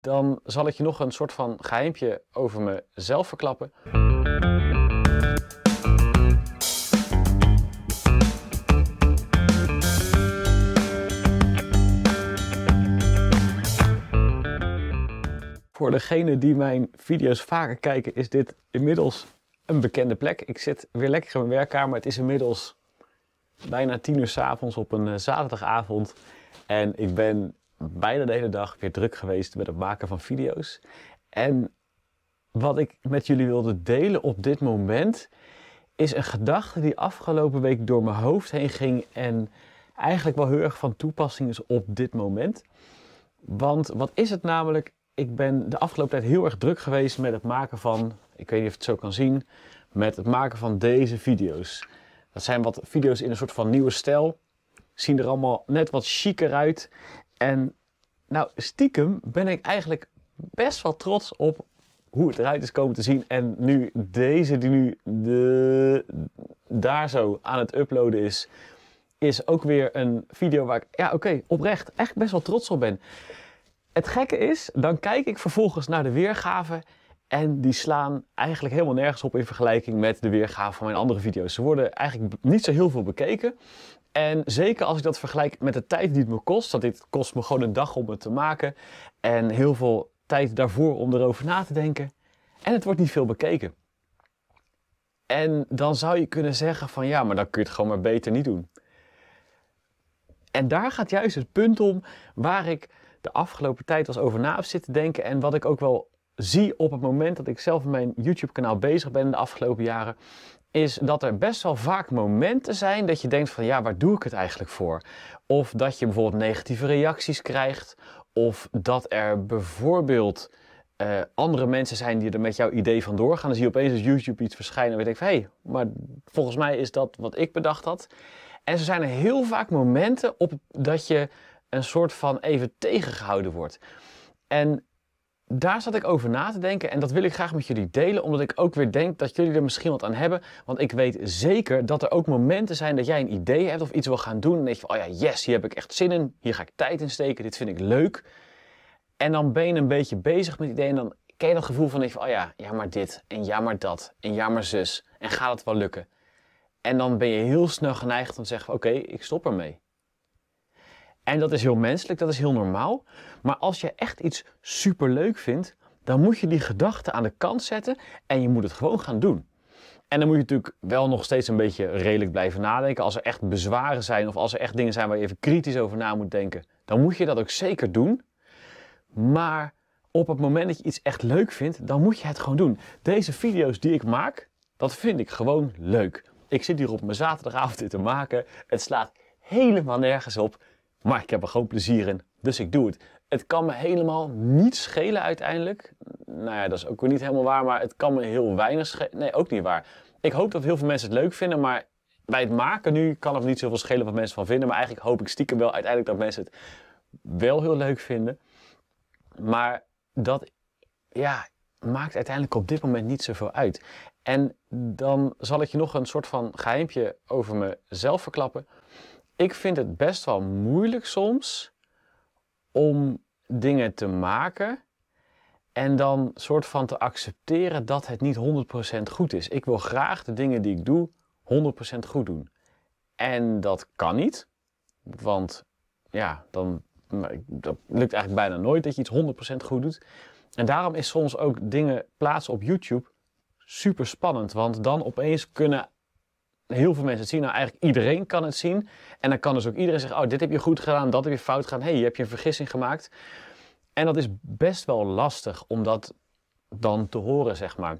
Dan zal ik je nog een soort van geheimpje over mezelf verklappen. Voor degenen die mijn video's vaker kijken, is dit inmiddels een bekende plek. Ik zit weer lekker in mijn werkkamer. Het is inmiddels bijna tien uur s avonds op een eh, zaterdagavond. En ik ben bijna de hele dag weer druk geweest met het maken van video's. En wat ik met jullie wilde delen op dit moment is een gedachte die afgelopen week door mijn hoofd heen ging en eigenlijk wel heel erg van toepassing is op dit moment. Want wat is het namelijk? Ik ben de afgelopen tijd heel erg druk geweest met het maken van, ik weet niet of je het zo kan zien, met het maken van deze video's. Dat zijn wat video's in een soort van nieuwe stijl. Zien er allemaal net wat chiquer uit. En nou, stiekem ben ik eigenlijk best wel trots op hoe het eruit is komen te zien. En nu deze die nu de, daar zo aan het uploaden is, is ook weer een video waar ik, ja oké, oprecht echt best wel trots op ben. Het gekke is, dan kijk ik vervolgens naar de weergave en die slaan eigenlijk helemaal nergens op in vergelijking met de weergave van mijn andere video's. Ze worden eigenlijk niet zo heel veel bekeken. En zeker als ik dat vergelijk met de tijd die het me kost, want dit kost me gewoon een dag om het te maken en heel veel tijd daarvoor om erover na te denken. En het wordt niet veel bekeken. En dan zou je kunnen zeggen van ja, maar dan kun je het gewoon maar beter niet doen. En daar gaat juist het punt om waar ik de afgelopen tijd was over na heb zitten denken en wat ik ook wel zie op het moment dat ik zelf mijn YouTube kanaal bezig ben de afgelopen jaren, is dat er best wel vaak momenten zijn dat je denkt van ja, waar doe ik het eigenlijk voor? Of dat je bijvoorbeeld negatieve reacties krijgt, of dat er bijvoorbeeld uh, andere mensen zijn die er met jouw idee vandoor gaan. Dan zie je opeens op YouTube iets verschijnen en je denkt van hé, hey, maar volgens mij is dat wat ik bedacht had. En zo zijn er heel vaak momenten op dat je een soort van even tegengehouden wordt. En daar zat ik over na te denken en dat wil ik graag met jullie delen, omdat ik ook weer denk dat jullie er misschien wat aan hebben. Want ik weet zeker dat er ook momenten zijn dat jij een idee hebt of iets wil gaan doen en denk je van, oh ja, yes, hier heb ik echt zin in, hier ga ik tijd in steken, dit vind ik leuk. En dan ben je een beetje bezig met ideeën en dan ken je dat gevoel van, van, oh ja, ja maar dit en ja maar dat en ja maar zus en gaat het wel lukken. En dan ben je heel snel geneigd om te zeggen, oké, ik stop ermee. En dat is heel menselijk, dat is heel normaal. Maar als je echt iets superleuk vindt, dan moet je die gedachten aan de kant zetten en je moet het gewoon gaan doen. En dan moet je natuurlijk wel nog steeds een beetje redelijk blijven nadenken. Als er echt bezwaren zijn of als er echt dingen zijn waar je even kritisch over na moet denken, dan moet je dat ook zeker doen. Maar op het moment dat je iets echt leuk vindt, dan moet je het gewoon doen. Deze video's die ik maak, dat vind ik gewoon leuk. Ik zit hier op mijn zaterdagavond dit te maken. Het slaat helemaal nergens op. Maar ik heb er gewoon plezier in, dus ik doe het. Het kan me helemaal niet schelen uiteindelijk. Nou ja, dat is ook weer niet helemaal waar, maar het kan me heel weinig schelen. Nee, ook niet waar. Ik hoop dat heel veel mensen het leuk vinden, maar bij het maken nu kan het niet zoveel schelen wat mensen van vinden. Maar eigenlijk hoop ik stiekem wel uiteindelijk dat mensen het wel heel leuk vinden. Maar dat, ja, maakt uiteindelijk op dit moment niet zoveel uit. En dan zal ik je nog een soort van geheimpje over mezelf verklappen ik vind het best wel moeilijk soms om dingen te maken en dan soort van te accepteren dat het niet 100% goed is. Ik wil graag de dingen die ik doe 100% goed doen. En dat kan niet, want ja, dan dat lukt eigenlijk bijna nooit dat je iets 100% goed doet. En daarom is soms ook dingen plaatsen op YouTube super spannend, want dan opeens kunnen heel veel mensen het zien. Nou, eigenlijk iedereen kan het zien. En dan kan dus ook iedereen zeggen, oh, dit heb je goed gedaan, dat heb je fout gedaan. hey, je hebt je een vergissing gemaakt. En dat is best wel lastig om dat dan te horen, zeg maar.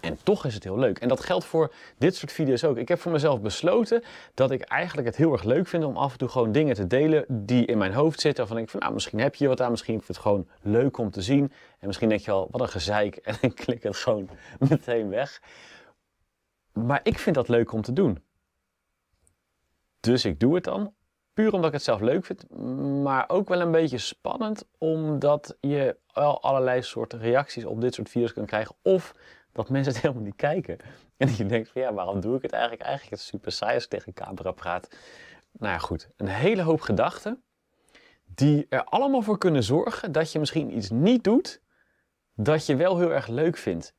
En toch is het heel leuk. En dat geldt voor dit soort video's ook. Ik heb voor mezelf besloten dat ik eigenlijk het heel erg leuk vind om af en toe gewoon dingen te delen die in mijn hoofd zitten. Waarvan ik van, nou, misschien heb je wat aan, misschien vind je het gewoon leuk om te zien. En misschien denk je wel, wat een gezeik. En dan klik het gewoon meteen weg. Maar ik vind dat leuk om te doen. Dus ik doe het dan. Puur omdat ik het zelf leuk vind. Maar ook wel een beetje spannend. Omdat je wel allerlei soorten reacties op dit soort video's kan krijgen. Of dat mensen het helemaal niet kijken. En je denkt van ja, waarom doe ik het eigenlijk? Eigenlijk is het super saai als ik tegen een camera praat. Nou ja, goed. Een hele hoop gedachten die er allemaal voor kunnen zorgen dat je misschien iets niet doet dat je wel heel erg leuk vindt.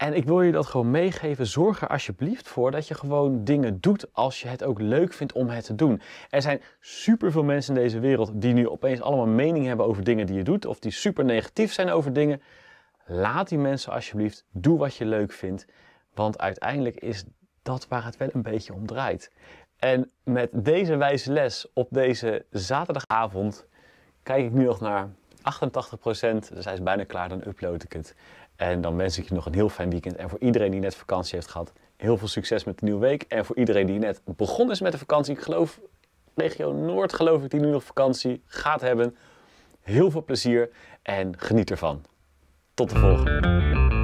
En ik wil je dat gewoon meegeven. Zorg er alsjeblieft voor dat je gewoon dingen doet als je het ook leuk vindt om het te doen. Er zijn superveel mensen in deze wereld die nu opeens allemaal mening hebben over dingen die je doet. Of die super negatief zijn over dingen. Laat die mensen alsjeblieft. Doe wat je leuk vindt. Want uiteindelijk is dat waar het wel een beetje om draait. En met deze wijze les op deze zaterdagavond kijk ik nu nog naar 88%. Dus hij is bijna klaar, dan upload ik het. En dan wens ik je nog een heel fijn weekend. En voor iedereen die net vakantie heeft gehad, heel veel succes met de nieuwe week. En voor iedereen die net begonnen is met de vakantie, ik geloof, regio Noord geloof ik, die nu nog vakantie gaat hebben. Heel veel plezier en geniet ervan. Tot de volgende.